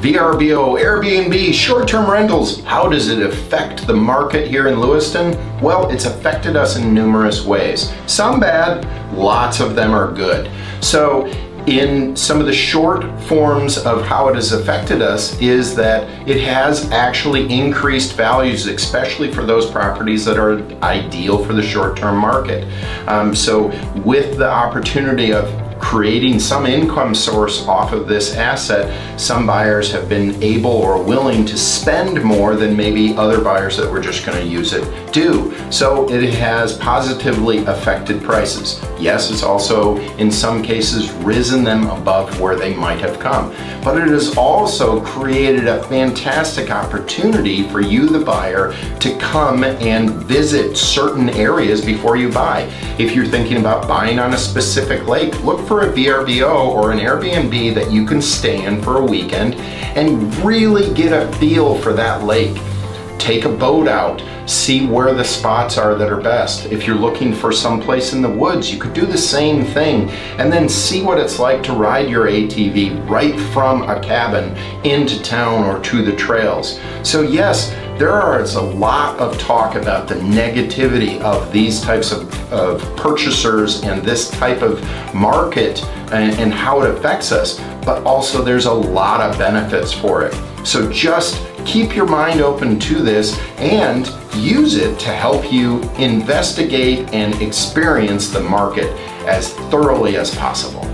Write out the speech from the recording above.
VRBO, Airbnb, short-term rentals, how does it affect the market here in Lewiston? Well, it's affected us in numerous ways. Some bad, lots of them are good. So in some of the short forms of how it has affected us is that it has actually increased values, especially for those properties that are ideal for the short-term market. Um, so with the opportunity of creating some income source off of this asset, some buyers have been able or willing to spend more than maybe other buyers that were just gonna use it do. So it has positively affected prices. Yes, it's also in some cases risen them above where they might have come. But it has also created a fantastic opportunity for you, the buyer, to come and visit certain areas before you buy. If you're thinking about buying on a specific lake, look for a VRBO or an Airbnb that you can stay in for a weekend and really get a feel for that lake. Take a boat out, see where the spots are that are best. If you're looking for some place in the woods, you could do the same thing and then see what it's like to ride your ATV right from a cabin into town or to the trails. So yes, there is a lot of talk about the negativity of these types of, of purchasers and this type of market and, and how it affects us, but also there's a lot of benefits for it. So just keep your mind open to this and use it to help you investigate and experience the market as thoroughly as possible.